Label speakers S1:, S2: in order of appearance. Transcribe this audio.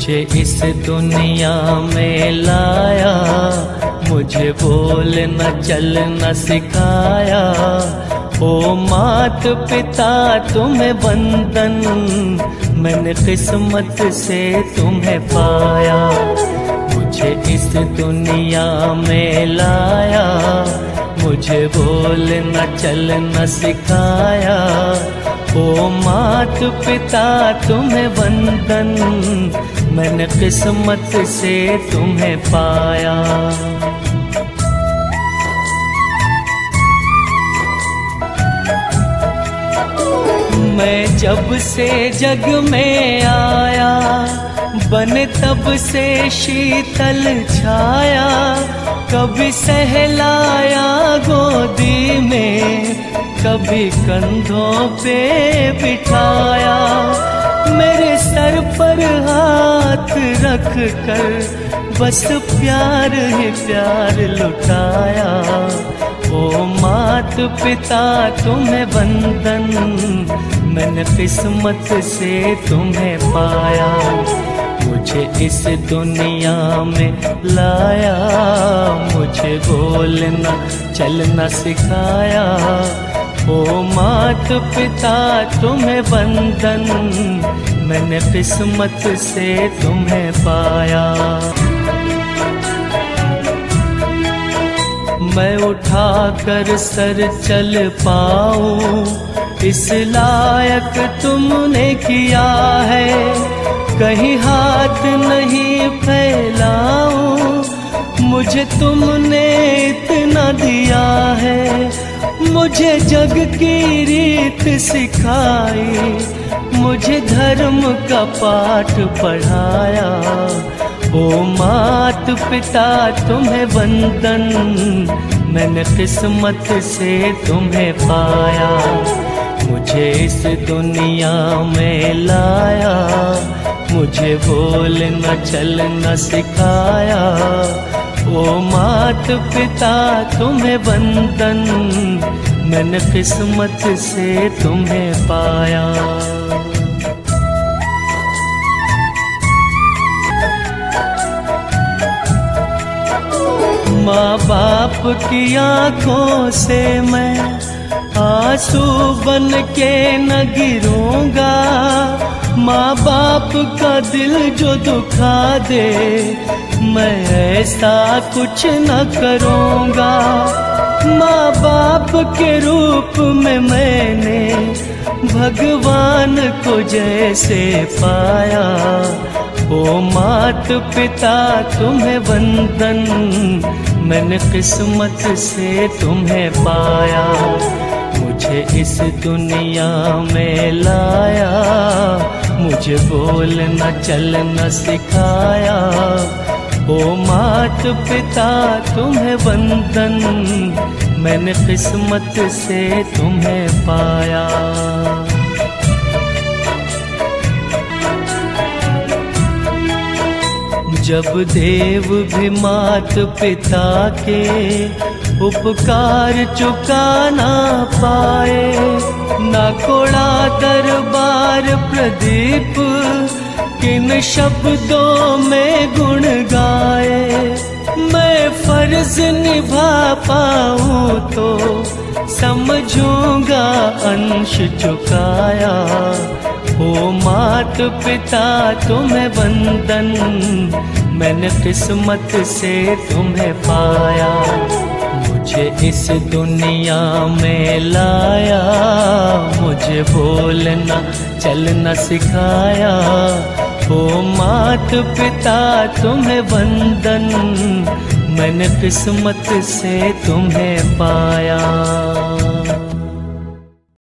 S1: मुझे इस दुनिया में लाया, मुझे बोलना चलना सिखाया। ओ मात पिता तुम्हें बंधन मैंने किस्मत से तुम्हें पाया। मुझे इस दुनिया में लाया, मुझे बोलना चलना सिखाया। ओ मात पिता तुम्हें वंदन मैंने किस्मत से तुम्हें पाया। मैं जब से जग में आया, बन तब से शीतल छाया, कभी सहलाया गोदी में, कभी कंधों पे बिठाया। मेरे सर पर रख कर बस प्यार ही प्यार लुटाया। ओ मात पिता, तुम्हें बंधन मैंने किस्मत से तुम्हें पाया। मुझे इस दुनिया में लाया, मुझे बोलना, चलना सिखाया। ओ मात पिता तुम्हें बंधन, मैंने किस्मत से तुम्हें पाया। मैं उठा कर सर चल पाऊँ, इस लायक तुमने किया है। कहीं हाथ नहीं फैलाऊं, मुझे तुमने इतना दिया है। मुझे जग की रीत सिखाई, मुझे धर्म का पाठ पढ़ाया। ओ मात पिता, तुम्हें वंदन, मैंने किस्मत से तुम्हें पाया। मुझे इस दुनिया में लाया, मुझे बोलना चलना सिखाया। ओ मात पिता तुम्हें वंदन मैंने किस्मत से तुम्हें पाया। माँ बाप की आँखों से मैं आँसू बन के न गिरूँगा माँ बाप का दिल जो दुखा दे, मैं ऐसा कुछ न करूँगा। माँ बाप के रूप में मैंने भगवान को जैसे पाया। ओ मात पिता तुम्हें वंदन, मैंने किस्मत से तुम्हें पाया। मुझे इस दुनिया में लाया, मुझे बोलना चलना सिखाया। ओ मात पिता, तुम्हें बंधन मैंने किस्मत से तुम्हें पाया। जब देव भी मात पिता के उपकार चुकाना पाए। ना कोड़ा दरबार प्रदीप, किन शब्दों में गुण गाए। मैं फ़र्ज़ निभा पाऊँ तो समझूँगा अंश चुकाया। ओ मात पिता, तुम्हें वंदन, मैंने किस्मत से तुम्हें पाया। मुझे इस दुनिया में लाया, मुझे बोलना, चलना सिखाया। हो मात पिता तुम्हें वंदन, मैंने किस्मत से तुम्हें पाया।